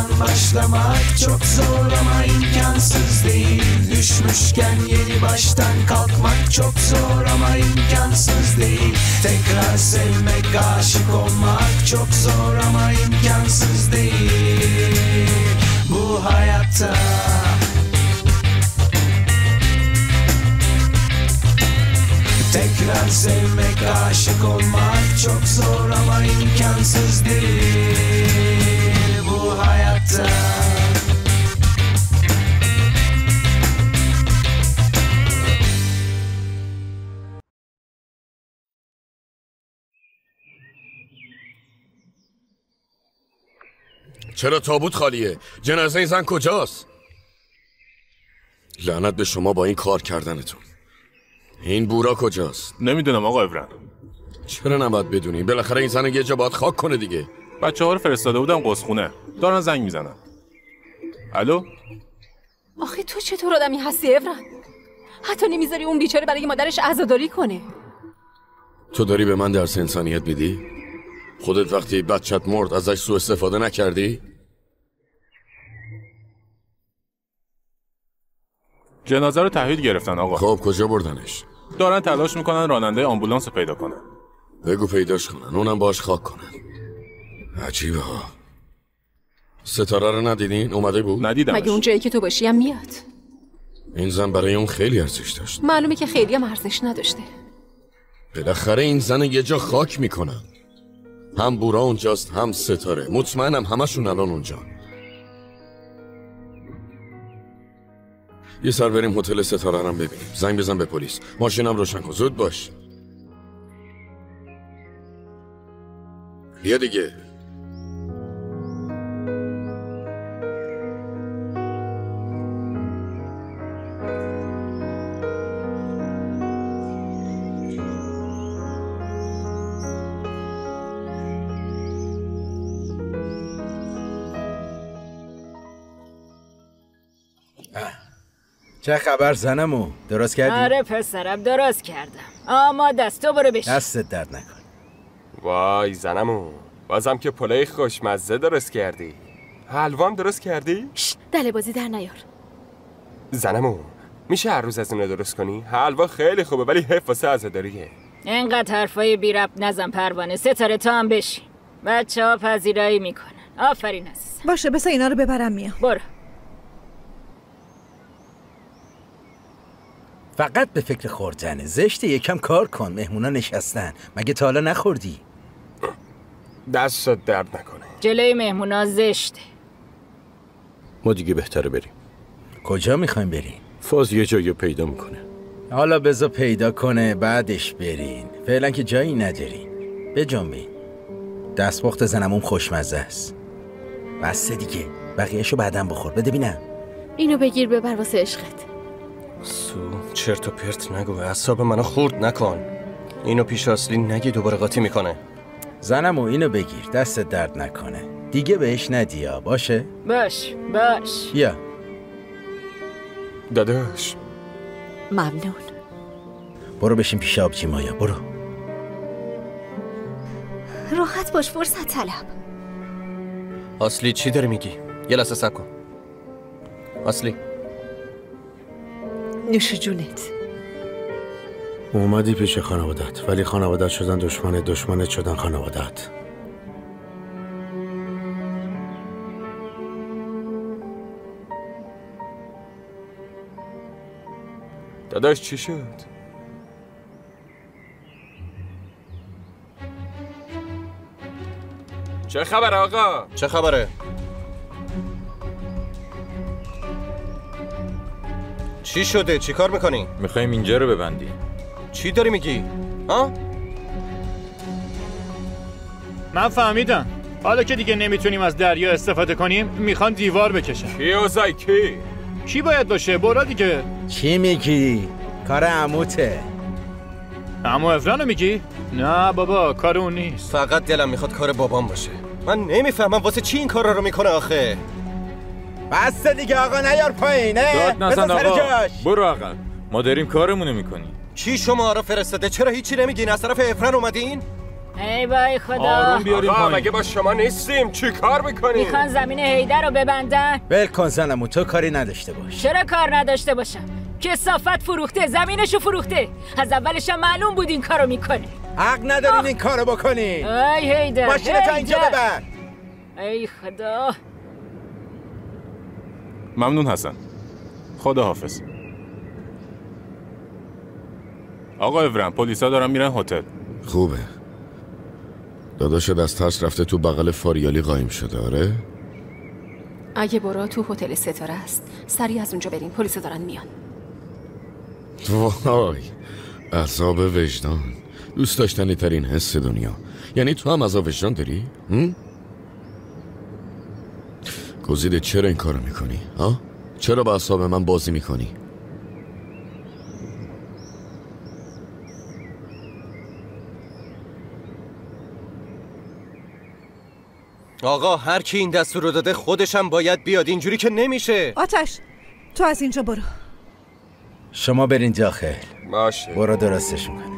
baştan başlamak çok zor ama imkansız değil. Düşmüşken yeni baştan kalkmak çok zor ama imkansız değil. Tekrar sevmek, aşık olmak çok zor ama imkansız değil. Bu hayatta Tekrar sevmek, aşık olmak çok zor ama imkansız değil. چرا تابوت خالیه؟ جنازه این زن کجاست؟ لعنت به شما با این کار کردنتون. این بورا کجاست؟ نمی‌دونم آقا ابرن چرا نباید بدونی؟ بالاخره این زن یه جا باید خاک کنه دیگه. بچه ها رو فرستاده بودم قصخونه دارن زنگ می‌زنن. الو؟ آخه تو چطور آدمی هستی افرن حتی نمی‌ذاری اون بیچاره برای مادرش عزاداری کنه. تو داری به من درس انسانیت میدی؟ خودت وقتی بچت مرد ازش سوء استفاده نکردی؟ جنازه رو تحویل گرفتن آقا. خب کجا بردنش؟ دارن تلاش می‌کنن راننده آمبولانس رو پیدا کنن. بگو پیداش کنن اونم باش خاک کنن. عجیبه ها. ستاره رو ندیدین؟ اومده بود؟ ندیدمش. مگه اون جایی که تو باشی هم میاد؟ این زن برای اون خیلی ارزش داشت. معلومه که خیلی هم ارزش نداشته. بالاخره این زن یه جا خاک می‌کنن هم بورا اونجاست هم ستاره. مطمئنم همشون الان اونجا. یه سر بریم هتل ستاره رو هم ببینیم. زنگ بزن به پلیس. ماشینم روشن کن. زود باش. بیا دیگه. چه خبر زنمو؟ درست کردی؟ آره پسرم درست کردم. اما دستو برو بشین. دستت درد نکن وای زنمو بازم که پلای خوشمزه درست کردی. حلوام درست کردی؟ دل بازی در نیار. زنمو میشه هر روز از اینو درست کنی؟ حلوا خیلی خوبه ولی حیف واسه عزاداریه اینقدر حرفای بی ربط نزن پروانه ستاره تو هم بشین. بچه ها پذیرایی می‌کنن. آفرین عزیزم. باشه بس اینا رو ببرم میام. برو. فقط به فکر خوردنه زشته یکم کار کن مهمونا نشستن. مگه تا حالا نخوردی؟ دستت درد نکنه. جلوی مهمونا زشته ما دیگه بهتره بریم. کجا می‌خوایم بریم؟ فاز یه جایی پیدا می‌کنه. حالا بذار پیدا کنه بعدش برین. فعلا که جایی ندارین. بجنبین. دستپخت زنمون خوشمزه است. بسته دیگه. بقیهشو بعدم بخور. بده بینم. اینو بگیر ببر واسه عشقت. سو. چرت و پرت نگو اعصاب منو خورد نکن. اینو پیش اصلی نگی دوباره قاطی می‌کنه. زنمو اینو بگیر دستت درد نکنه. دیگه بهش ندیا باشه؟ باش باش. بیا داداش. ممنون. برو بشین پیش آبجی مایا برو. راحت باش فرصت طلب. اصلی چی داری میگی؟ یه لحظه سب کن. اصلی. نوش جونت اومدی پیش خانوادت ولی خانوادت شدن دشمن دشمنت شدن خانوادت داداش چی شد؟ چه خبر آقا؟ چه خبره؟ چی شده؟ چی کار می‌کنی؟ می‌خوایم اینجا رو ببندیم چی داری میگی؟ ها؟ من فهمیدم حالا که دیگه نمی‌تونیم از دریا استفاده کنیم می‌خوان دیوار بکشن کی اوزای کی؟ کی باید باشه برا دیگه چی میگی؟ کار عموته اما افرانو میگی؟ نه بابا کار اون نیست فقط دلم می‌خواد کار بابام باشه من نمی‌فهمم واسه چی این کارا رو می‌کنه آخه بس دیگه آقا نیار پایینه داد نزن آقا. برو آقا. ما داریم کارمونو می‌کنیم. چی شما را فرستاده؟ چرا هیچی نمیگین؟ از طرف افران اومدین؟ ای وای خدا. آروم بیاریم آقا پایین. مگه با شما نیستیم؟ چی کار می‌کنیم؟ می‌خوان زمین هیدر رو ببندن؟ ول کن زنمو تو کاری نداشته باش. چرا کار نداشته باشم؟ کسافت فروخته زمینشو فروخته. از اولش هم معلوم بود این کارو می‌کنه. حق ندارین این کارو بکنی ای هیدر ماشین تا اینجا. ببر ای خدا. ممنون حسن. خدا حافظ آقا افرم پلیسا دارن میرن هتل. خوبه. داداشت از ترس رفته تو بغل فاریالی قایم شده آره؟ اگه برا تو هتل ستاره است. سریع از اونجا بریم پلیس دارن میان. وای عذاب وجدان. دوست داشتنی ترین حس دنیا. یعنی تو هم عذاب وجدان داری؟ هم؟ گزیده چرا این کارو می‌کنی؟ ها؟ چرا با اعصاب من بازی می‌کنی؟ آقا هر کی این دستور رو داده خودشم باید بیاد اینجوری که نمیشه آتش تو از اینجا برو شما برین داخل باشه برو درستش می‌کنه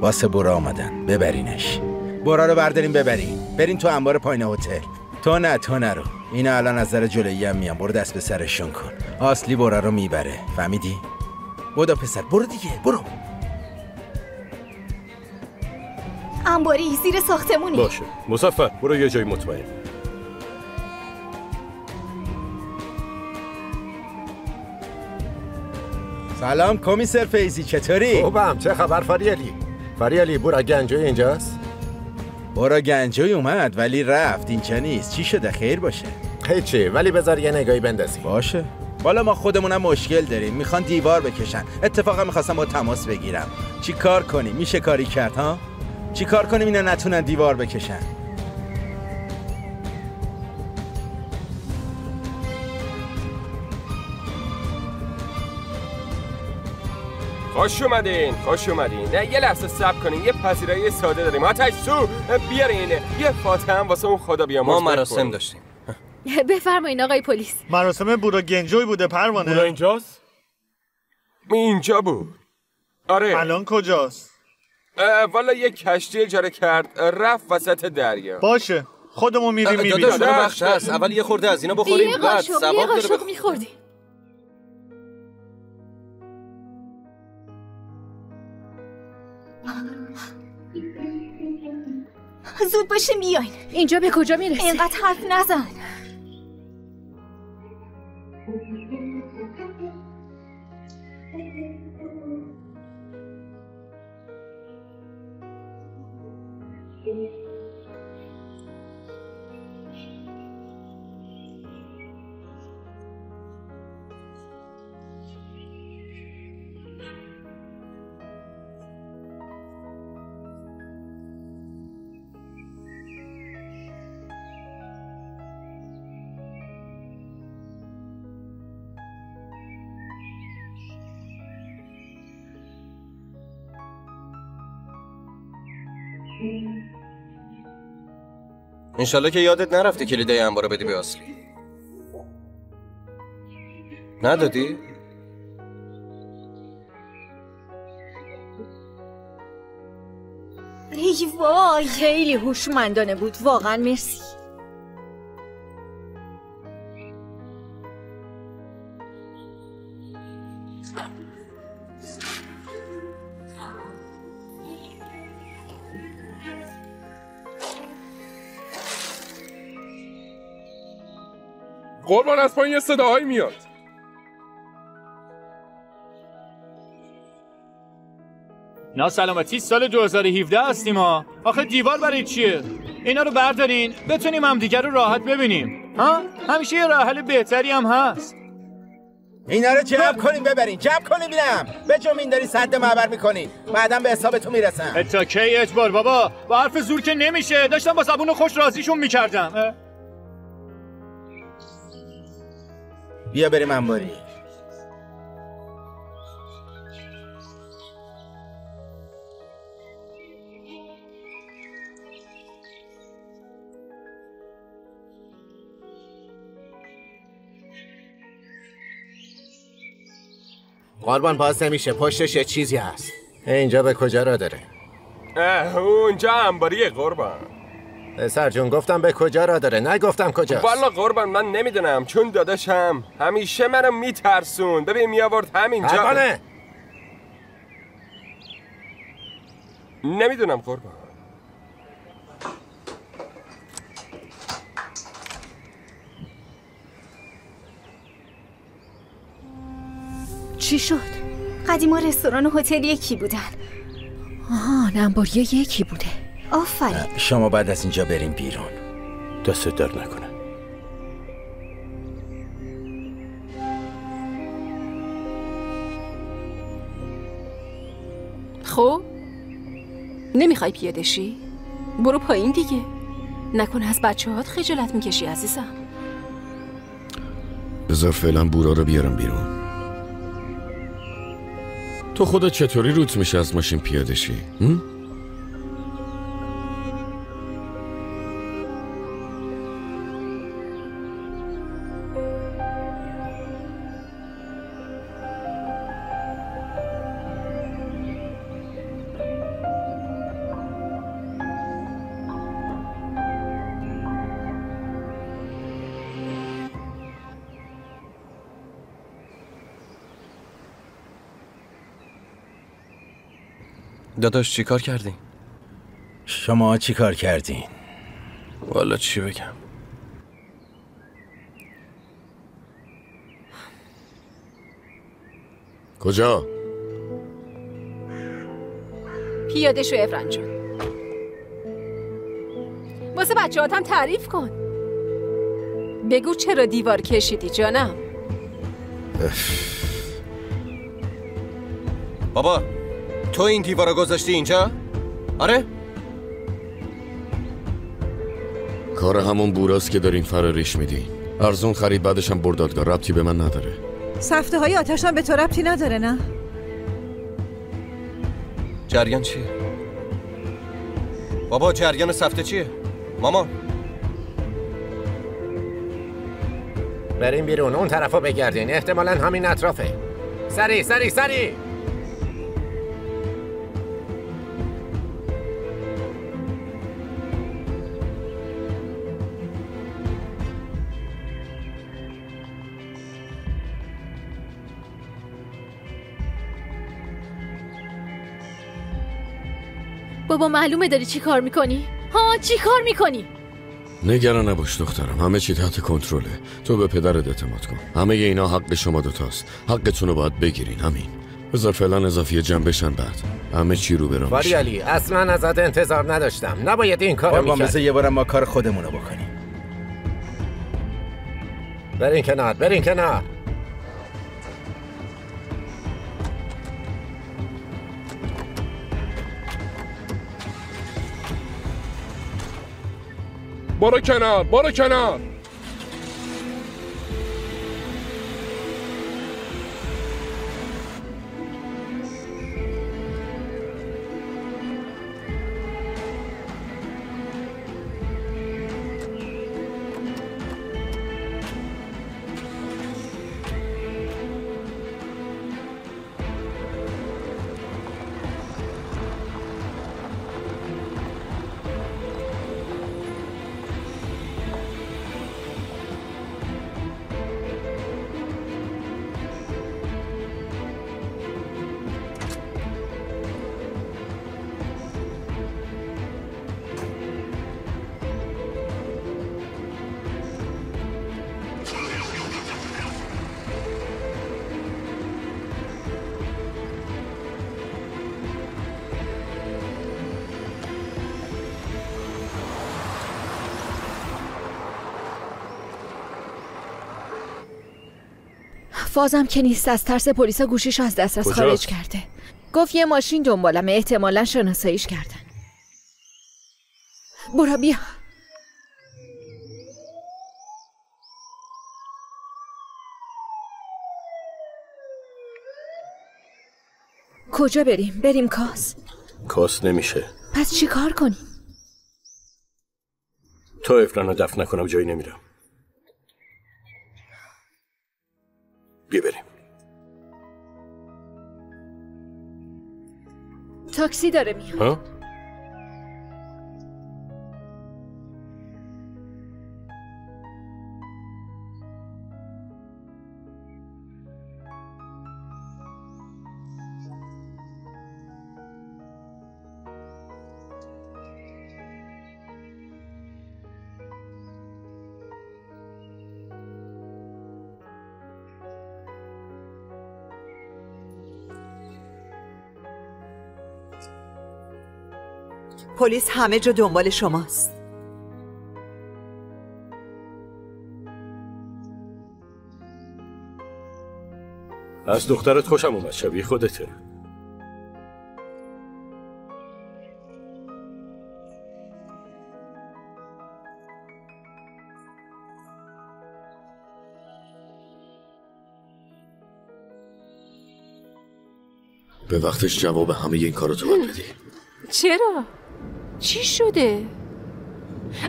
واسه برا آمدن. ببرینش. برا رو بردارین ببرین برین تو انبار پایین هتل. تو نه تو نرو اینا الان از در جلویی هم میان. برو دست به سرشون کن. اصلی برا رو می‌بره. فهمیدی؟ بودا پسر برو دیگه. برو. انباری زیر ساختمونی. باشه. مصفر برو یه جای مطمئن. سلام کمیسر فیزی چطوری؟ خوبم. چه خبر فریالی فریالی برو گنجوی اینجاست؟ برا گنجوی اومد ولی رفت. این چه نیست؟ چی شده؟ خیر باشه. هیچی ولی بذار یه نگاهی بندازی باشه. بالا ما خودمونم مشکل داریم. می‌خوان دیوار بکشن. اتفاقا می‌خواستم با تماس بگیرم. چی کار کنیم؟ میشه کاری کرد ها؟ چی کار کنیم اینا نتونن دیوار بکشن؟ خوش اومدین خوش اومدین. نه یه لحظه صبر کنین یه پذیرایی ساده داریم. آتش سو بیارین. یه فاتحه هم واسه اون خدا بیامرز ما مراسم. داشتیم. بفرمایین آقای پلیس. مراسم بورا گنجوی بوده پروانه. برو اینجاست؟ اینجا بود. آره. الان کجاست؟ والا یه کشتی اجاره کرد رفت وسط دریا. باشه. خودمون میریم می‌بینیم. داداش بخش هست. اول یه خورده از اینا بخوریم بعد ثواب داره میخوردیم زود باشه بیاین اینجا به کجا می‌رسی؟ اینقدر حرف نزن انشالله که یادت نرفته کلیدای انبارو بدی به اصلی ندادی؟ ای وای خیلی هوشمندانه بود. واقعا مرسی. قربان از پایین یه صداهایی میاد. ناسلامتی سال 2017 هستیم ها. آخه دیوار برای چیه؟ اینا رو بردارین بتونیم هم دیگر رو راحت ببینیم. ها؟ همیشه یه راه حل بهتری هم هست. اینا رو جمع کنیم ببرین جمع کنیم بینم به جمعین داری صد معبر می‌کنی. بعدم به حسابتون می‌رسم. اتا کی اجبار بابا؟ با حرف زور که نمیشه. داشتم با زبون خوش رازیشون می‌کردم. بیا بریم انباری. قربان باز نمیشه. پشتش یه چیزی هست. اینجا به کجا را داره؟ اه اونجا انباریه قربان. پسر جون گفتم به کجا را داره؟ نگفتم کجاست. والا قربان من نمی‌دونم. چون داداشم همیشه منو میترسون ببین میآورد همینجا. پروانه! نمی‌دونم قربان. چی شد؟ قدیما رستوران و هتل یکی بودن. آه نمباری یکی بوده. آفرین. شما بعد از اینجا بریم بیرون. دست در نکنه. خب؟ نمی‌خوای پیاده شی؟ برو پایین دیگه. نکنه از بچه هات خجالت می‌کشی عزیزم. بذار فعلا بورا رو بیارم بیرون. تو خودت چطوری روت میشه از ماشین پیاده شی؟ داداش چی کار کردی؟ شما چی کار کردین؟ والا چی بگم کجا؟ پیاده شو افران جون واسه بچه هم تعریف کن بگو چرا دیوار کشیدی جانم بابا تو این دیوار رو گذاشتی اینجا؟ آره؟ کار همون بوراست که دارین فراریش میدین ارزون خرید بعدش هم بردادگاه ربطی به من نداره سفته های آتش هم به تو ربطی نداره نه؟ جریان چیه؟ بابا جریان سفته چیه؟ ماما بریم بیرون اون طرفو بگردین احتمالا همین اطرافه سری سری سری بابا معلومه داری چی کار می‌کنی؟ ها چی کار می‌کنی؟ نگران نباش دخترم همه چی تحت کنترله. تو به پدرت اعتماد کن. همه اینا حق شما دوتاست حقتون رو باید بگیرین همین. بذار فعلا اضافی جمع بشن بعد. همه چی رو برام ولی علی اصلا ازت انتظار نداشتم. نباید این کارو می‌کرد بذار یه بارم ما کار خودمون رو بکنیم. برین کنار برین کنار. برو کنار برو کنار. فازم که نیست. از ترس پلیسا گوشیش از دسترس؟ خارج کرده. گفت یه ماشین دنبالمه. احتمالا شناساییش کردن. برو بیا. کجا بریم؟ بریم کاس. کاس نمیشه. پس چی کار کنیم؟ تا افران رو دفن نکنم جایی نمیرم. بیا بریم تاکسی داره میاد پلیس همه جا دنبال شماست. از دخترت خوشم اومد شبیه خودته. به وقتش جواب همه این کارو تو باید بدی. چرا؟ چی شده؟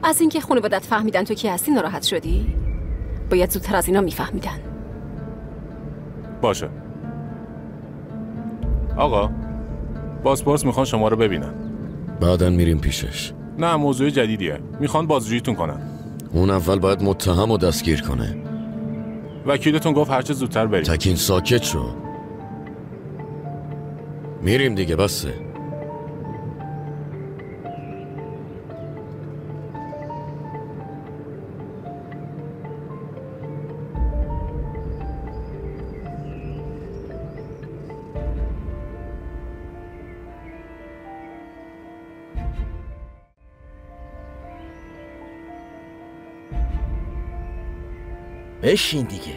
از اینکه خانوادت فهمیدن تو کی هستی ناراحت شدی؟ باید زودتر از اینا میفهمیدن. باشه. آقا بازپرس می‌خوان شما رو ببینن. بعدا میریم پیشش. نه موضوع جدیدیه. می‌خوان بازجوییتون کنن. اون اول باید متهم و دستگیر کنه. وکیلتون گفت هرچه زودتر بریم. تکین ساکت شو. میریم دیگه بسه بشین دیگه.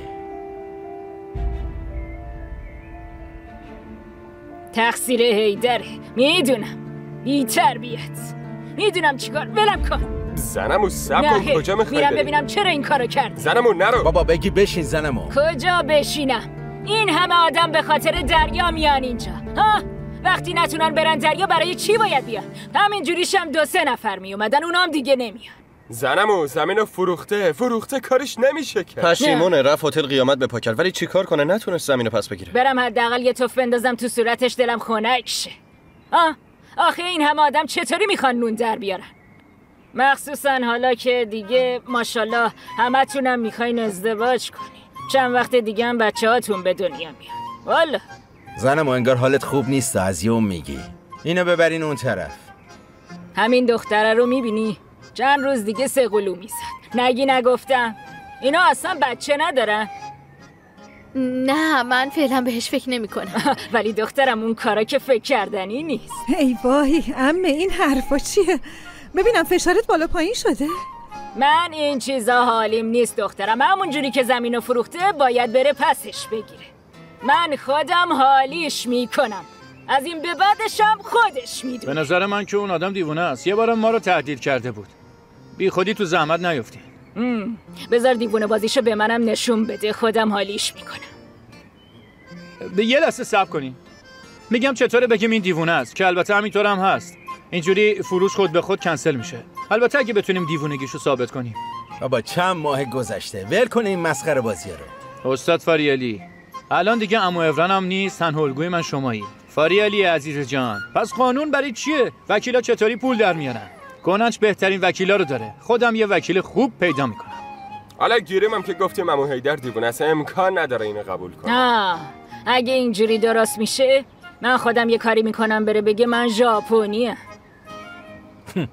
تقصیر هیدره می‌دونم. بی تربیت. می‌دونم چیکار ولم کن. زنمو سب کن. کجا می‌خوای میرم؟ ببینم چرا این کارو کرد زنمو نرو. بابا بگی بشین زنمو. کجا بشینم؟ این همه آدم به خاطر دریا میان اینجا. ها؟ وقتی نتونن برن دریا برای چی باید بیان؟ همین جوریشم دو سه نفر میومدن اونام دیگه نمیان. زنمو زمینو فروخته فروخته کارش نمیشه که. پشیمونه رفت هتل قیامت به پا کرد ولی چی کار کنه؟ نتونست زمین رو پس بگیره. برم حداقل یه توف بندازم تو صورتش دلم خنک شه. آه آخه این همه آدم چطوری می‌خوان نون در بیارن؟ مخصوصا حالا که دیگه ماشاءالله همتونم می‌خواین ازدواج کنین. چند وقت دیگه هم بچه هاتون به دنیا میان. والا. زنمو انگار حالت خوب نیست از یوم میگی. اینو ببرین اون طرف. همین دختره رو می‌بینی؟ چند روز دیگه سقلو می‌زد. نگی نگفتم. اینا اصلا بچه ندارن. نه من فعلا بهش فکر نمی کنم ولی دخترم اون کارا که فکر کردنی نیست. ای وای امه این حرفا چیه؟ ببینم فشارت بالا پایین شده؟ من این چیزا حالیم نیست دخترم. همون جوری که زمینو فروخته باید بره پسش بگیره. من خودم حالیش می‌کنم. از این به بعدشم خودش می‌دونه. به نظر من که اون آدم دیوونه است. یه بارم ما رو تهدید کرده بود. بی خودی تو زحمت نیفتی. مم. بذار دیوونه بازیشو به منم نشون بده خودم حالیش می‌کنم. به یه لحظه صبر کنین میگم چطوره بگیم این دیوونه است که البته همینطور هم هست. اینجوری فروش خود به خود کنسل میشه. البته اگه بتونیم دیوونگیشو ثابت کنیم. بابا چند ماه گذشته. ول کنه این مسخره بازی رو. استاد فاریالی. الان دیگه امو هم نیست تن الگوی من شمایی. فاریالی عزیز جان پس قانون برای چیه؟ وکیلا چطوری پول در میارن؟ گنج بهترین وکیلا رو داره. خودم یه وکیل خوب پیدا می‌کنم. حالا گیریم هم که گفتیم امو هیدر دیوونه است. امکان نداره اینو قبول کنه. آه اگه اینجوری درست میشه من خودم یه کاری می‌کنم بره بگه من ژاپنیه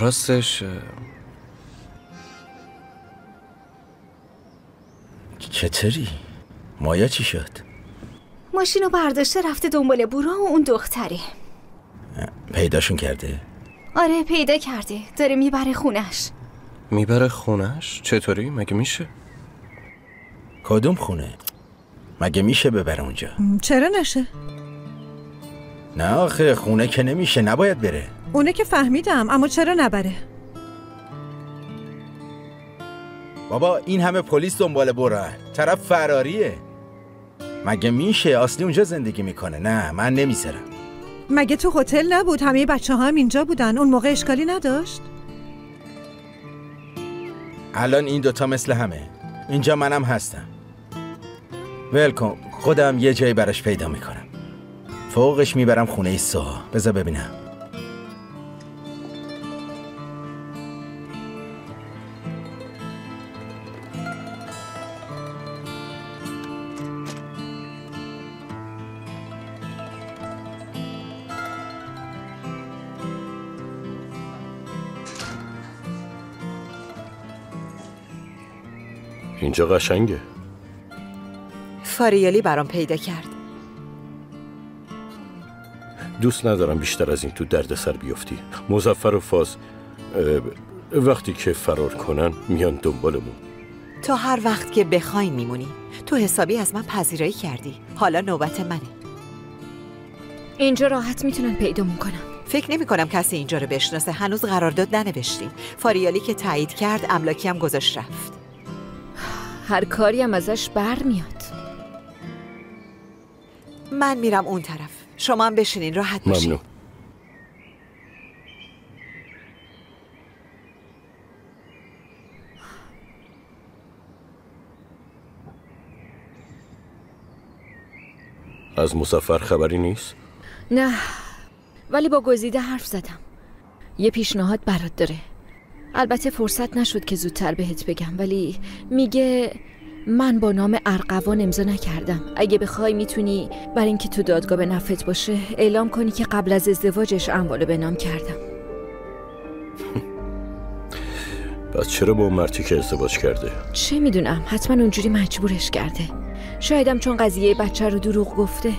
راستش چطوری؟ مایا چی شد؟ ماشینو برداشته رفته دنبال بورا و اون دختره پیداشون کرده؟ آره پیدا کرده داره می‌بره خونش می‌بره خونش؟ چطوری؟ مگه میشه؟ کدوم خونه؟ مگه میشه ببره اونجا؟ چرا نشه نه آخه خونه که نمیشه نباید بره اونه که فهمیدم اما چرا نبره بابا این همه پلیس دنبال برن طرف فراریه مگه میشه اصلی اونجا زندگی می‌کنه؟ نه من نمی‌ذارم. مگه تو هتل نبود؟ همه بچه ها هم اینجا بودن. اون موقع اشکالی نداشت؟ الان این دوتا مثل همه. اینجا منم هستم. ولکن خودم یه جایی براش پیدا می‌کنم. فوقش می‌برم خونه سوها. بذار ببینم. اینجا قشنگه. فاریالی برام پیدا کرد. دوست ندارم بیشتر از این تو دردسر بیفتی. مزفر و فاز وقتی که فرار کنن میان دنبالمون. تو هر وقت که بخوای میمونی. تو حسابی از من پذیرایی کردی. حالا نوبت منه. اینجا راحت می‌تونن پیدامون کنم. فکر نمی کنم کسی اینجا رو بشناسه. هنوز قرارداد ننوشتیم. فاریالی که تایید کرد املاکی هم گذاشت رفت. هر کاری هم ازش بر میاد من میرم اون طرف. شما هم بشینین راحت باشین. ممنون. از مسافر خبری نیست؟ نه ولی با گزیده حرف زدم. یه پیشنهاد برات داره. البته فرصت نشد که زودتر بهت بگم ولی میگه من با نام ارقوان امضا نکردم. اگه بخوای می‌تونی برای اینکه تو دادگاه به نفت باشه اعلام کنی که قبل از ازدواجش اموالو به نام کردم. پس چرا با اون مرتی که ازدواج کرده؟ چه می‌دونم حتما اونجوری مجبورش کرده. شایدم چون قضیه بچه رو دروغ گفته.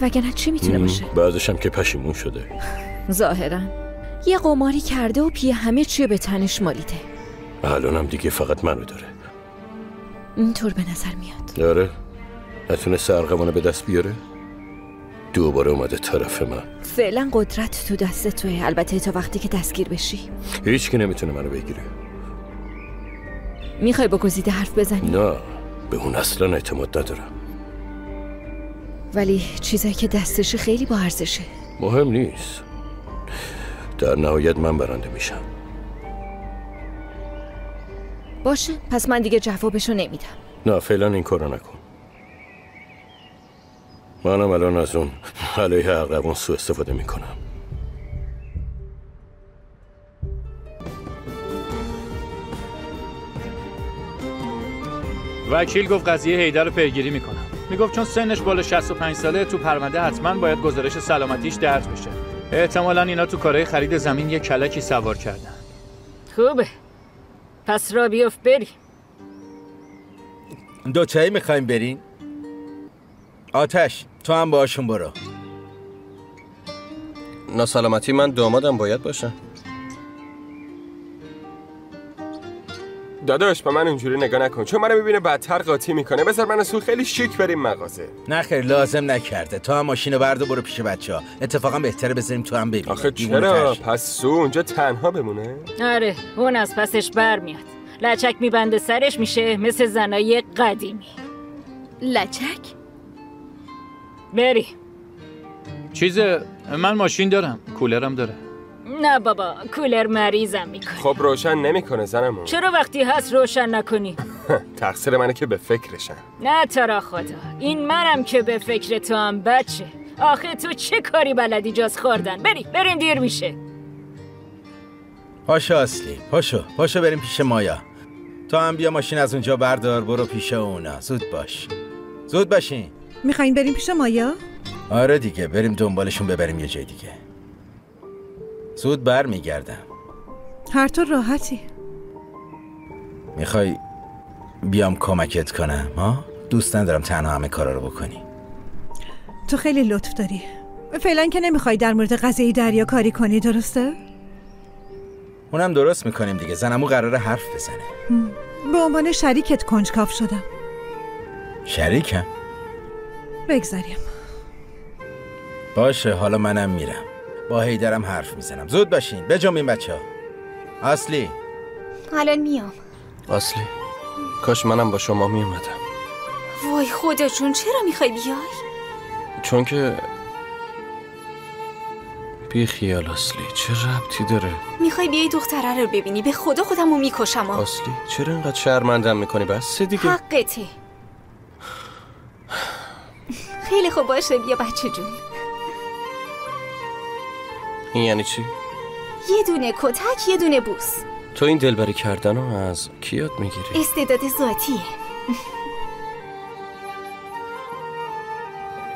وگرنه چی می‌تونه باشه؟ بعدش هم که پشیمون شده. ظاهرا. یه قماری کرده و پی همه چیه به تنش مالیده. الان هم دیگه فقط منو داره. اینطور به نظر میاد. داره؟ نتونسته ارقمانو به دست بیاره؟ دوباره اومده طرف من. فعلا قدرت تو دست توه. البته تا وقتی که دستگیر بشی. هیچ کی نمی‌تونه منو بگیره. می‌خوای با گزیده حرف بزنی؟ نه به اون اصلا اعتماد ندارم. ولی چیزایی که دستشه خیلی با ارزشه. مهم نیست. در نهایت من برنده میشم. باشه پس من دیگه جوابشو نمیدم. نه فعلا این کارو نکن. منم الان از اون علیه اقربان سو استفاده می‌کنم. وکیل گفت قضیه هیدر رو پیگیری می‌کنم. می‌گفت چون سنش بالا 65 ساله تو پرونده حتما باید گزارش سلامتیش درج بشه. احتمالا اینا تو کارهای خرید زمین یه کلکی سوار کردن. خوبه. پس را بیفت بری دو چایی می‌خوایم برین آتش تو هم باشون برو. ناسلامتی من دامادم باید باشم داداش به من اونجوری نگاه نکن. چون منو می‌بینه بدتر قاطی می‌کنه. بذار من سو خیلی شیک بریم مغازه. نه خیر لازم نکرده. تو هم ماشین برد و برو پیش بچه ها اتفاقا بهتره بذاریم تو هم ببین آخه چرا؟ پس سو اونجا تنها بمونه؟ آره اون از پسش برمیاد لچک میبنده سرش میشه مثل زنای قدیمی. لچک؟ بری. چیزه من ماشین دارم. کولرم داره. نه بابا کولر مریضم می‌کنه. خب روشن نمی‌کنه زنمو چرا وقتی هست روشن نکنی؟ تقصیر منه که به فکرشم نه ترا خدا این منم که به فکر تو هم بچه. آخه تو چه کاری بلدی جاز خوردن؟ بری بریم دیر میشه. پاشو اصلی پاشو پاشو بریم پیش مایا. تو هم بیا ماشین از اونجا بردار برو پیش اونا. زود باش. زود باشین. می‌خواین بریم پیش مایا؟ آره دیگه بریم دنبالشون ببریم یه جای دیگه. زود بر میگردم هر طور راحتی. می‌خوای بیام کمکت کنم ها؟ دوست ندارم تنها همه کارا رو بکنی. تو خیلی لطف داری. فعلا که نمی‌خوای در مورد قضیه دریا کاری کنی درسته؟ اونم درست می‌کنیم دیگه. زنمو قراره حرف بزنه. به عنوان شریکت کنجکاف شدم. شریکم؟ بگذاریم. باشه حالا منم میرم. با هیدرم حرف می‌زنم. زود باشین. بجنبین بچه ها اصلی الان میام. اصلی کاش منم با شما میومدم وای خدا جون چرا می‌خوای بیای؟ چون که بی خیال اصلی چه ربطی داره؟ می‌خوای بیای دختره رو ببینی به خدا خودمو می‌کشم ها. اصلی چرا اینقدر شرمندم می‌کنی؟ بس دیگه. حقته. خیلی خوب باشه. بیا بچه جون. این یعنی چی؟ یه دونه کتک یه دونه بوس. تو این دلبری کردن رو از کی یاد می‌گیری؟ استعداد ذاتیه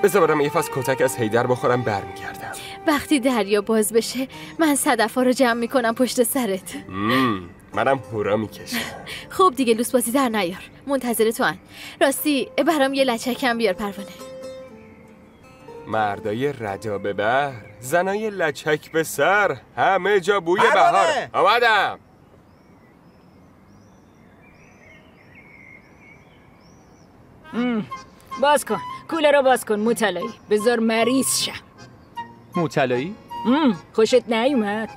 بذار برم یه فاز کتک از هیدر بخورم برمیگردم. وقتی دریا باز بشه من صدفا رو جمع می‌کنم پشت سرت. مم، منم هورا می‌کشم. خوب دیگه لوس بازی در نیار. منتظر تو هن. راستی برام یه لچکم بیار پروانه. مردای ردا به بر زنای لچک به سر همه جا بوی! بهار. آمدم. ام، باز کن. کوله رو باز کن مطلعی. بذار مریض شم. موتلایی ام، خوشت نیومد.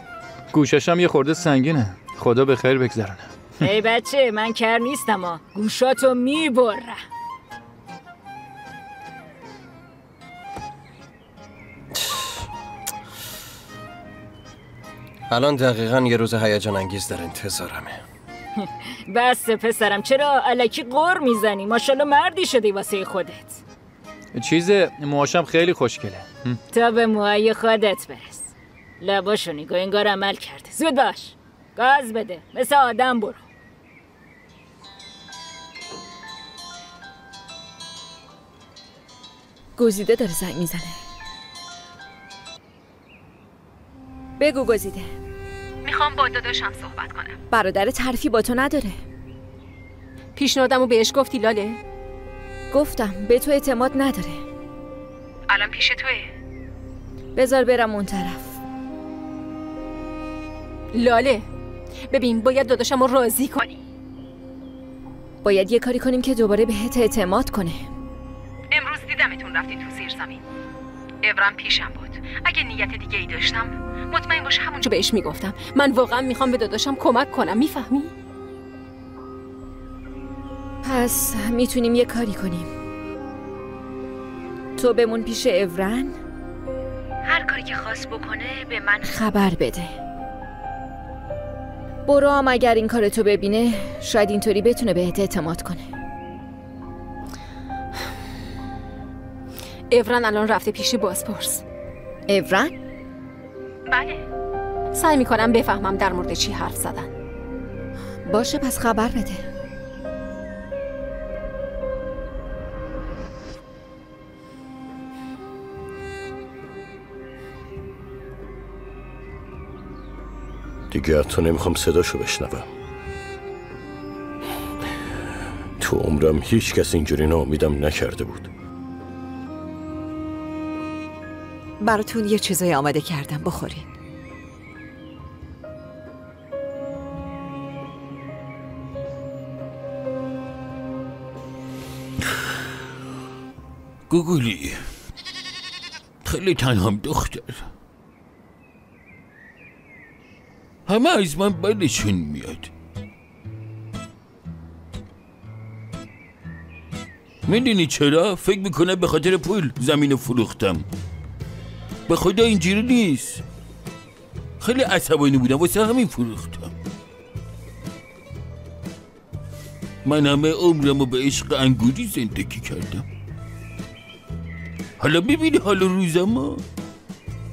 گوششم یه خورده سنگینه. خدا به خیر بگذرونه. ای بچه من کر نیستم ها. گوشاتو می‌برم. الان دقیقا یه روز هیجان انگیز در انتظارمه. بس پسرم چرا علکی قر می‌زنی؟ ماشاءالله مردی شدی واسه خودت. چیز موهاشم خیلی خوشگله. تا به موهای خودت برس. لباشو نگاه انگار عمل کرده. زود باش. گاز بده. مثل آدم برو. گزیده داره زنگ می‌زنه. بگو گزیده. می‌خوام با داداشم صحبت کنم. برادر حرفی با تو نداره. پیشنهادمو بهش گفتی لاله؟ گفتم به تو اعتماد نداره. الان پیش توه بذار برم اون طرف. لاله ببین باید داداشم رو راضی کنی باید یه کاری کنیم که دوباره بهت اعتماد کنه. امروز دیدمتون رفتین تو زیر زمین. ابرم پیشم بود. اگه نیت دیگه ای داشتم مطمئن باش همونجا بهش می‌گفتم؟ من واقعا می‌خوام به داداشم کمک کنم می‌فهمی؟ پس می‌تونیم یه کاری کنیم. تو بمون پیش اورن هر کاری که خواست بکنه به من خبر بده. برو هم اگر این کار تو ببینه شاید اینطوری بتونه بهت اعتماد کنه. اورن الان رفته پیش بازپرس. اورن؟ بله. سعی می‌کنم بفهمم در مورد چی حرف زدن. باشه پس خبر بده. دیگه حتی نمی‌خوام صداشو بشنوم. تو عمرم هیچ کس اینجوری ناامیدم نکرده بود. براتون یه چیزای آماده کردم بخورین. گوگولی خیلی تنهام دختر. همه از من بدشون میاد. می‌دونی چرا؟ فکر می‌کنه به خاطر پول زمین رو فروختم. به خدا اینجوری نیست. خیلی عصبانی بودم. واسه همین فروختم. من همه عمرم رو به عشق انگوری زندگی کردم. حالا ببینی حال روزم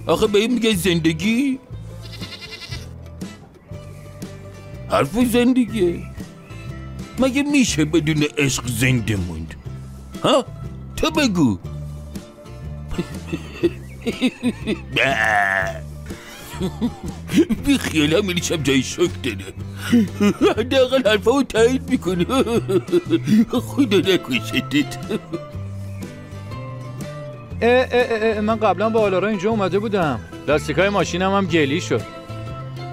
آخه به این میگه زندگی. حرف زندگی. مگه میشه بدون عشق زنده موند؟ ها؟ تو بگو. بی خیال هم شب جای شک داره. حداقل حرفا رو تایید می‌کنه. خدا نکشتت. اه اه اه اه من قبلا با آلارا اینجا اومده بودم. لاستیکای ماشینم هم گلی شد.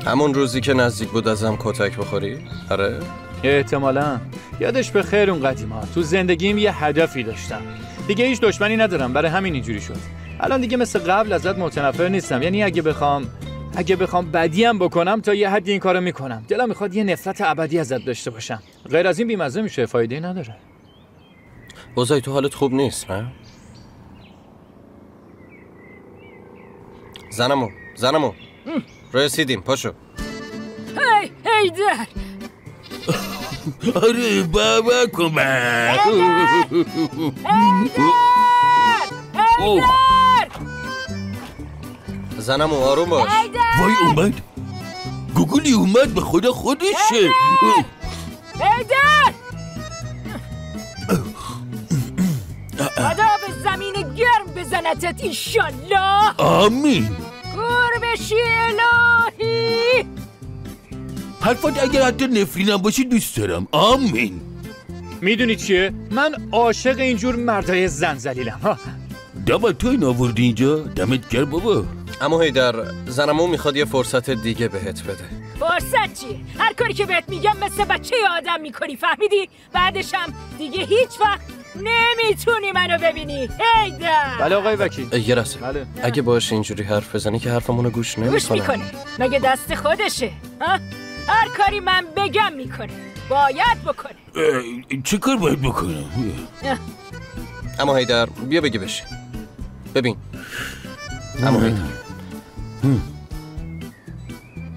همون روزی که نزدیک بود ازم کتک بخوری؟ آره؟ احتمالا. یادش به خیر اون قدیما. تو زندگیم یه هدفی داشتم. دیگه هیچ دشمنی ندارم. برای همین اینجوری شد. الان دیگه مثل قبل ازت متنفر نیستم. یعنی اگه بخوام اگه بخوام بدیم بکنم تا یه حدی این کارو می‌کنم. دلم می‌خواد یه نفرت ابدی ازت داشته باشم. غیر از این بیمزه میشه فایده نداره. اوزای تو حالت خوب نیست نه؟ زنمو زنمو. رسیدیم پاشو. هی هی در! آره بابا کمک. اوه، زنمو آروم باش. وای اومد. گوگلی اومد به خدا خودشه. هیدر خدا به زمین گرم بزنتت ایشالله. آمین. کور بشی الهی. حرفات اگر حتی نفرینم باشی دوست دارم. آمین. می‌دونی چیه؟ من عاشق اینجور مردای زنزلیلم. ها. دم تو این آوردی اینجا؟ دمت گر بابا. اما هیدر زنمو می‌خواد یه فرصت دیگه بهت بده. فرصت چیه؟ هر کاری که بهت میگم مثل بچه آدم می‌کنی فهمیدی؟ بعدشم دیگه هیچ وقت نمی‌تونی منو ببینی. هیدر بله آقای وکیل. یه لحظه. بله. اگه باش اینجوری حرف بزنی که حرفمونو گوش نمی‌کنه گوش می‌کنه. مگه دست خودشه؟ ها؟ هر کاری من بگم می‌کنه. باید بکنه. اه، چه کار باید بکنم. اما هیدر بیا بگی بشی ببین. اما هیدر.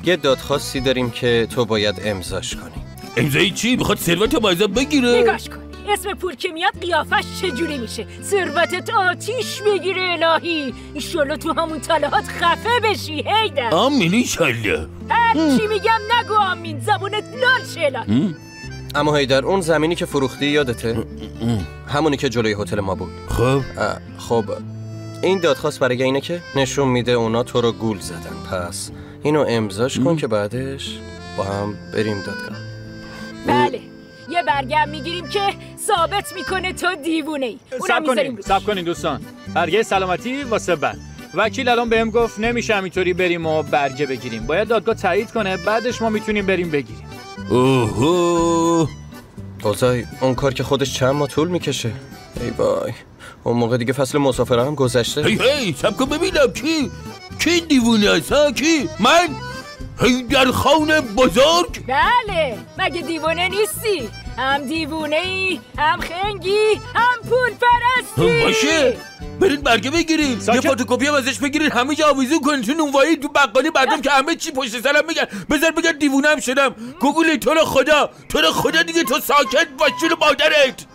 یه دادخواستی داریم که تو باید امضاش کنی. امضای چی؟ می‌خواد ثروت ما ازم بگیره؟ نگاش کن اسم پول که میاد قیافش چجوری میشه؟ ثروتت آتیش بگیره الهی. ایشالله تو همون تلهات خفه بشی هیدر آمین ایشالله هر چی میگم؟ نگو آمین. زبونت لال شلال اما هیدر اون زمینی که فروختی یادته؟ همونی که جلوی هتل ما بود. خب. خب این دادخواست برای اینه که نشون میده اونا تو رو گول زدن. پس اینو امضاش کن که بعدش با هم بریم دادگاه. بله. یه برگم می‌گیریم که ثابت می‌کنه تو دیوونه ای اونم سب می‌ذاریم کنین سب کنین دوستان. برگه سلامتی واسه بند وکیل الان بهم گفت نمیشه همینطوری بریم و برگه بگیریم. باید دادگاه تایید کنه بعدش ما می‌تونیم بریم بگیریم. اوهو. اوزای اون کار که خودش چند ماه طول می‌کشه؟ ای وای. اون موقع دیگه فصل مسافره هم گذشته. هی هی سب کن ببینم کی کی دیوونه است ها؟ کی؟ من؟ هی در خانه بزرگ؟ بله مگه دیوونه نیستی؟ هم دیوونه ای هم خنگی هم پول پرستی باشه. برید برگه بگیرید. یه فتوکپی هم ازش بگیرید. همه جا آویزون کنید. تو نونوایی تو بقالی بعدم که همه چی پشت سرم میگن. بذار بگن دیوونه هم شدم. گوگلی تو رو خدا. تو رو خدا دیگه. تو ساکت باش جون مادرت.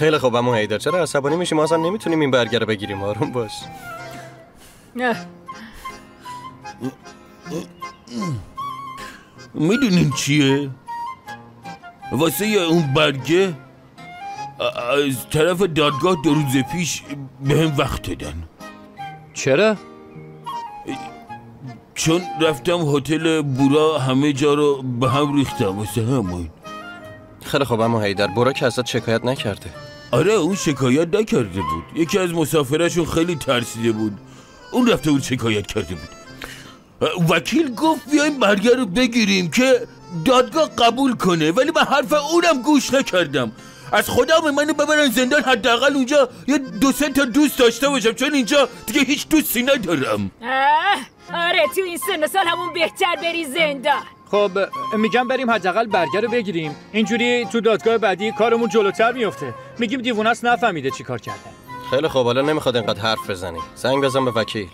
خیلی خوب اما هیدر چرا عصبانی میشی ما اصلا نمی‌تونیم این برگه رو بگیریم آروم باش. می‌دونین چیه؟ واسه اون برگه از طرف دادگاه دو روز پیش به هم وقت دادن چرا؟ چون رفتم هتل بورا همه جا رو به هم ریختم واسه همون خیلی خوب اما هیدر برا که ازت شکایت نکرده آره اون شکایت نکرده بود. یکی از مسافرشون خیلی ترسیده بود. اون رفته بود شکایت کرده بود. وکیل گفت بیایم برگر رو بگیریم که دادگاه قبول کنه. ولی من حرف اونم گوش نکردم. از خودم منو ببرن زندان حداقل اونجا یه دو سه تا دوست داشته باشم. چون اینجا دیگه هیچ دوستی ندارم. آره تو این سن سال همون بهتر بری زندان. خب میگم بریم حداقل برگر رو بگیریم. اینجوری تو دادگاه بعدی کارمون جلوتر میفته. میگیم دیوونه است نفهمیده چی کار کرده. خیلی خوب حالا نمی‌خواد اینقدر حرف بزنی. زنگ بزن به وکیل.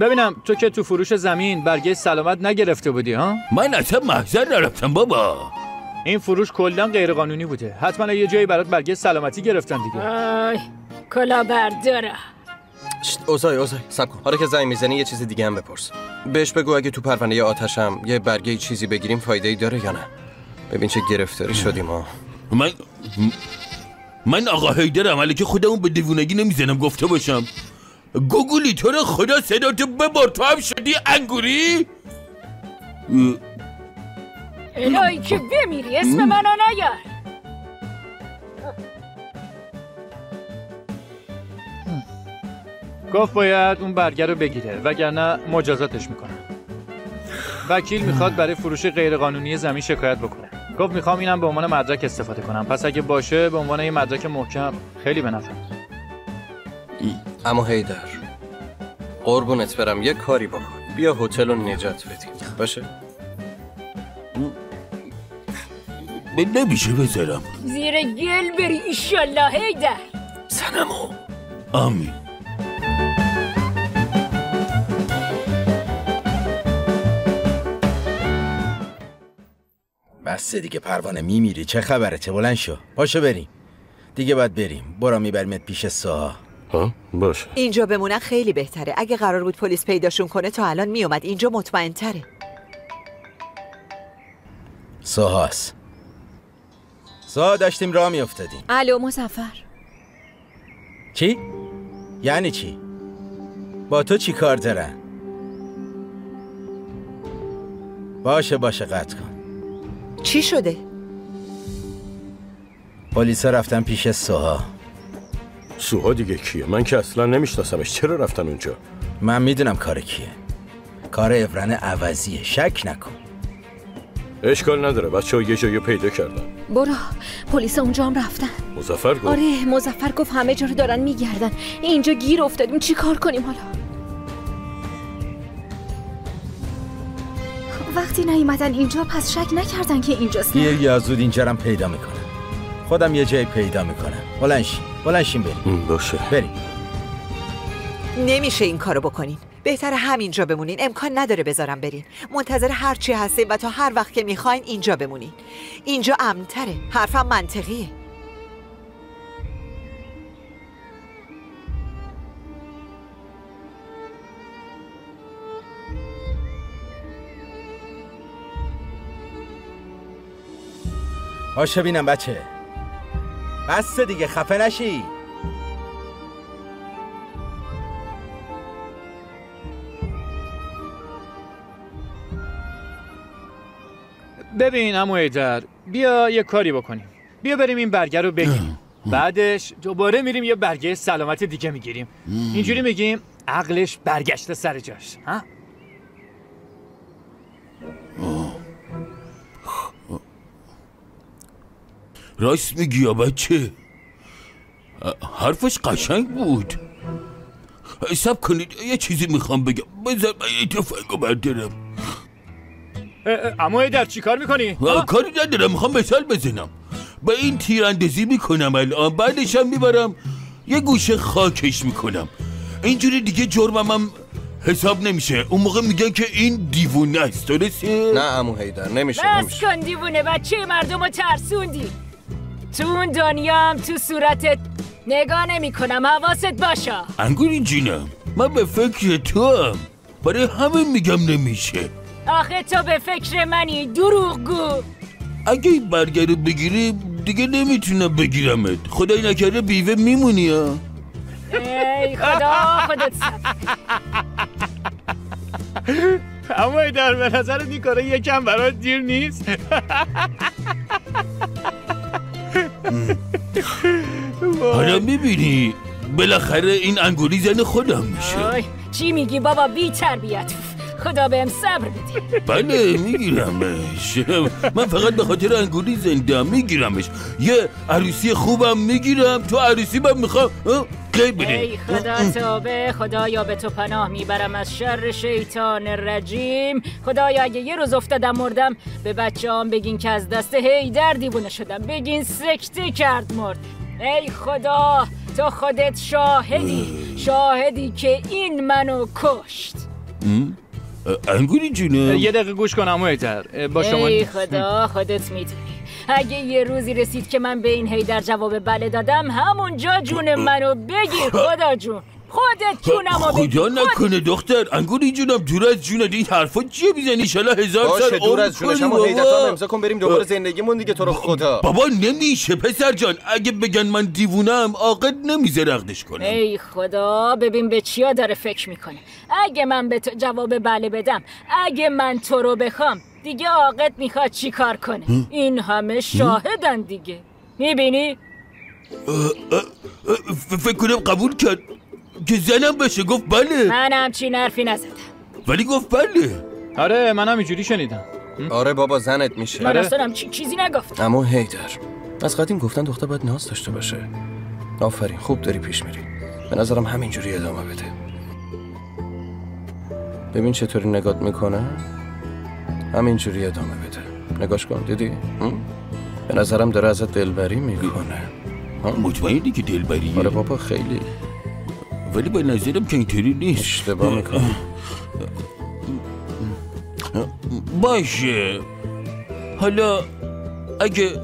ببینم تو که تو فروش زمین برگه سلامت نگرفته بودی ها؟ من اصلا محضر نرفتم بابا. این فروش کلا غیر قانونی بوده. حتما یه جایی برات برگه سلامتی گرفتن دیگه. آی کلا برداره شت، اوزای اوزای سب کن حالا که زنگ می‌زنی یه چیز دیگه هم بپرس. بهش بگو اگه تو پرونده آتشم یه برگه چیزی بگیریم فایده ای داره یا نه. ببین چه گرفتاری شدیم ها. من من آقا هیدرم ولی که خودمون به دیوونگی نمی‌زنم گفته باشم. گوگلی تو رو خدا صداتو ببر تو هم شدی انگوری؟ الهی که بمیری اسم منو نیار. گفت باید اون برگه رو بگیره وگرنه مجازاتش می‌کنن وکیل می‌خواد برای فروش غیرقانونی زمین شکایت بکنه. گفت می‌خوام اینم به عنوان مدرک استفاده کنم. پس اگه باشه به عنوان یه مدرک محکم خیلی به نفعه اما هیدر قربونت برم یه کاری بکن. بیا هتل رو نجات بدیم. باشه؟ نمیشه بذارم. زیر گل بری ایشالله هیدر سنمو آمین. بسه دیگه پروانه میمیری. چه خبرته بلند شو. پاشو بریم. دیگه باید بریم. برو میبریمت پیش ساها ها؟ باشه اینجا بمونن خیلی بهتره. اگه قرار بود پلیس پیداشون کنه تا الان میومد. اینجا مطمئن تره ساهاست ساها داشتیم راه میافتادیم. الو مزفر چی؟ یعنی چی؟ با تو چی کار دارن؟ باشه باشه قطع کن. چی شده؟ پلیسا رفتن پیش سوها. سوها دیگه کیه؟ من که اصلا نمیشناسمش. چرا رفتن اونجا؟ من می‌دونم کار کیه. کار افرن عوضیه. شک نکن. اشکال نداره. بچه ها یه جایی پیدا کردن. برو. پلیس اونجا هم رفتن. مزفر گفت. آره مزفر گفت همه جا رو دارن میگردن. اینجا گیر افتادیم. چی کار کنیم حالا؟ وقتی نیومدن اینجا پس شک نکردن که اینجاست نه؟ یه یا زود اینجا پیدا می‌کنم خودم یه جایی پیدا می‌کنم. بلنشین بلنشین بریم. باشه. بریم. نمیشه این کارو بکنین. بهتر همینجا بمونین. امکان نداره بذارم برین. منتظر هر چی هستین و تا هر وقت که می‌خواین اینجا بمونین. اینجا امنتره. حرفم منطقیه. باشه بینم بچه. بس دیگه خفه نشی. ببین امو ایدر بیا یه کاری بکنیم. بیا بریم این برگه رو بگیریم بعدش دوباره میریم یه برگه سلامت دیگه می‌گیریم. اینجوری میگیم عقلش برگشته سر جاش ها؟ راست میگی یا بچه؟ حرفش قشنگ بود. سب کنید یه چیزی می‌خوام بگم. بذار من یه تفنگو بردارم. اما در چی کار می‌کنی؟ کاری ندارم می‌خوام مثال بزنم. به این تیر اندازی می‌کنم الان بعدش هم می‌برم. یه گوشه خاکش می‌کنم. اینجوری دیگه جرمم هم حساب نمیشه. اون موقع میگن که این دیوونه است درسته؟ نه امو هیدر نمیشه بس نمیشه. کن دیوونه بچه مردم رو ترسوندی. تو اون دنیا هم تو صورتت نگاه نمی کنم. حواست باشا انگوری جینم من به فکر تو هم برای همه میگم نمیشه. آخه تو به فکر منی دروغگو. اگه این برگر رو بگیری دیگه نمی‌تونم بگیرمت. خدای نکرده بیوه میمونی ها؟ ای خدا خودت اما در به نظر این کاره یکم برات دیر نیست. حالا می‌بینی بالاخره این انگوری زن خودم میشه. چی میگی بابا؟ بی تربیت خدا بهم صبر بده. بله میگیرمش. من فقط به خاطر انگوری زنده میگیرمش. یه عروسی خوبم می‌گیرم تو عروسی من می‌خوام ای خدا توبه خدایا به تو پناه می‌برم از شر شیطان رجیم. خدایا اگه یه روز افتادم مردم به بچه هم بگین که از دست هیدر دیوونه شدم. بگین سکته کرد مرد. ای خدا تو خودت شاهدی. شاهدی که این منو کشت. انگوری جونه یه دقیقه گوش کن امو با شما ای خدا خودت می‌دونی. اگه یه روزی رسید که من به این هیدر جواب بله دادم همونجا جون منو بگیر خدا جون. خودت جونمو بگیر خدا نکنه دختر؟ انگوری جونم دور از جونت این حرفا چیه می‌زنی؟ شلا هزار سال باشه دور از جونش تو امضا کن بریم دوباره زندگیمون دیگه تو رو خدا. بابا نمیشه پسر جان. اگه بگن من دیوونم عاقل نمی‌ذاره عقدش کنم. ای خدا ببین به چیا داره فکر می‌کنه. اگه من به تو جواب بله بدم اگه من تو رو بخوام دیگه عاقد می‌خواد چی کار کنه؟ این همه شاهدن دیگه. می‌بینی؟ فکر کنم قبول کرد. که زنم بشه. گفت بله. من همچین حرفی نزدم. ولی گفت بله. آره منم اینجوری شنیدم. آره بابا زنت میشه. من اصلا چی چیزی نگفتم. اما هیدر از قدیم گفتن دختر باید ناز داشته باشه. آفرین خوب داری پیش میری. به نظرم همینجوری ادامه بده. ببین چطوری نگات می‌کنه. همینجوری ادامه بده. نگاش کن دیدی؟ به نظرم داره ازت دلبری می‌کنه. مطمئنی که دلبری آره بابا خیلی. ولی به نظرم که اینطوری نیست اشتباه می‌کنه باشه حالا اگه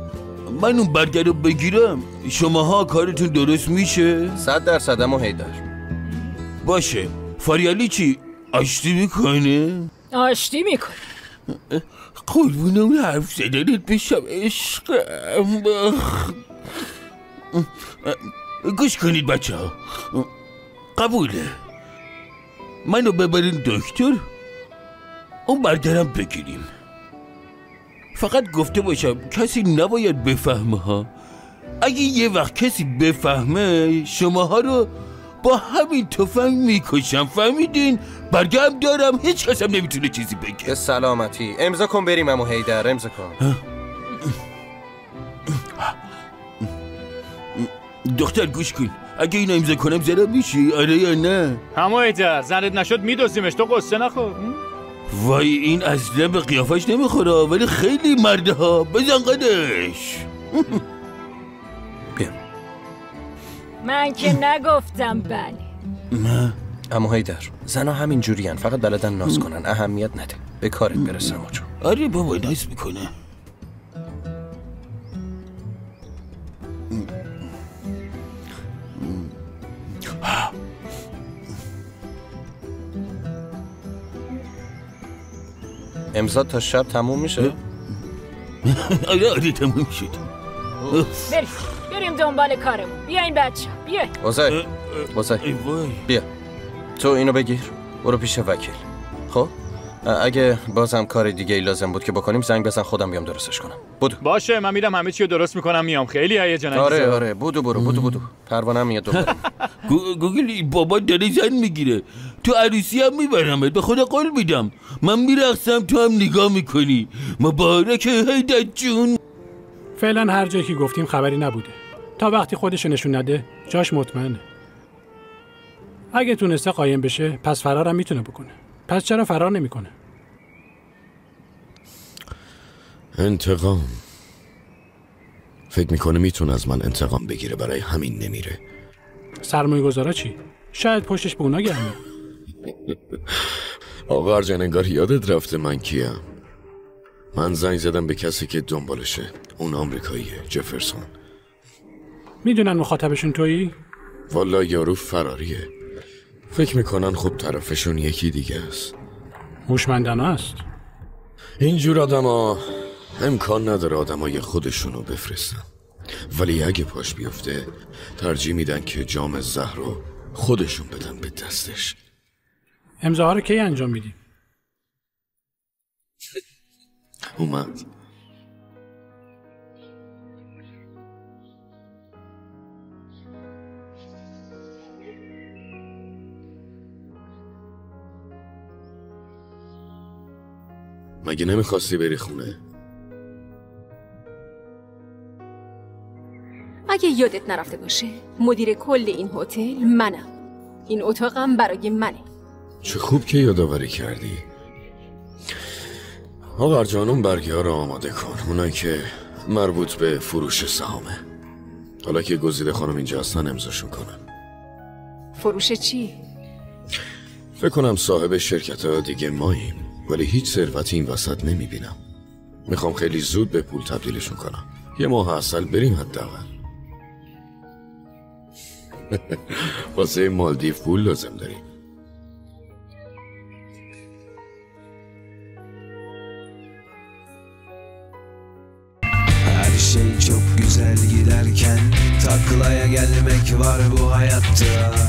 من اون برگر رو بگیرم شماها کارتون درست میشه؟ صد درصد و هیدر باشه فاریالی چی؟ آشتی می‌کنه؟ آشتی می‌کنه قربون اون حرف زدنت بشم عشقم گوش کنید بچه ها قبوله. منو ببرین دکتر اون برگرم بگیریم. فقط گفته باشم کسی نباید بفهمه ها. اگه یه وقت کسی بفهمه شماها رو با همین تفنگ می‌کشم فهمیدین؟ برگم دارم هیچ کسم نمی‌تونه چیزی بگه. به سلامتی. امضا کن بریم امو هیدر امضا کن. دختر گوش کن. اگه اینو امضا کنم زرم میشی. آره یا نه؟ همو هیدر زنت نشد میدوزیمش. تو قصه نخور وای این اصلا به قیافش نمی‌خوره. ولی خیلی مرده ها بزن قدش. بیا. من که نگفتم بله. نه. اما هیدر زنا همین جوری فقط بلدن ناز کنن. اهمیت نده. به کارت برسم چون آره بابا ناز می‌کنه. امضا تا شب تموم میشه؟ آره آره تموم شد. بریم بریم دنبال کارمون. بیاین بچه بیاین وزای وزای بیا. تو اینو بگیر. برو پیش وکیل. خب؟ اگه بازم کار دیگه ای لازم بود که بکنیم زنگ بزن خودم بیام درستش کنم. بودو باشه من میرم همه چی رو درست می‌کنم میام. خیلی هیجان آره آره. بودو برو بودو بودو پروانه میاد دنبالم گوگل بابا داره زن می‌گیره. تو عروسی هم میبرمت. به خدا قول میدم. من میرقصم تو هم نگاه می‌کنی. مبارک هیدت جون. فعلا هر جایی که گفتیم خبری نبوده. تا وقتی خودشو نشون نده جاش مطمئنه. اگه تونسته قایم بشه پس فرارم می‌تونه بکنه. پس چرا فرار نمی‌کنه؟ انتقام. فکر می‌کنه می‌تونه از من انتقام بگیره برای همین نمیره. سرمایه گذارا چی؟ شاید پشتش به اونا گرمه. آقا انگار یادت رفته من کیم. من زنگ زدم به کسی که دنبالشه. اون آمریکاییه جفرسون. می‌دونن مخاطبشون تویی؟ والا یارو فراریه فکر می‌کنن خب طرفشون یکی دیگه است. هوشمندانه است. اینجور آدما امکان نداره آدمای خودشونو بفرستن. ولی اگه پاش بیفته ترجیح میدن که جام زهر رو خودشون بدن به دستش. امضاها رو کی انجام میدیم؟ اومد. مگه نمی‌خواستی بری خونه؟ اگه یادت نرفته باشه مدیر کل این هتل منم. این اتاقم برای منه. چه خوب که یادآوری کردی. آقا جانون برگه ها رو آماده کن. اونایی که مربوط به فروش سهامه. حالا که گزیده خانم اینجا هستن امضاشون کنم. فروش چی؟ فکر کنم صاحب شرکت ها دیگه ماییم. ولی هیچ ثروتی این وسط نمی‌بینم. می‌خوام خیلی زود به پول تبدیلشون کنم. یه ماه اصل بریم حداقل. واسه مالدیو پول لازم داریم. şey çok güzel giderken Taklaya gelmek var bu hayatta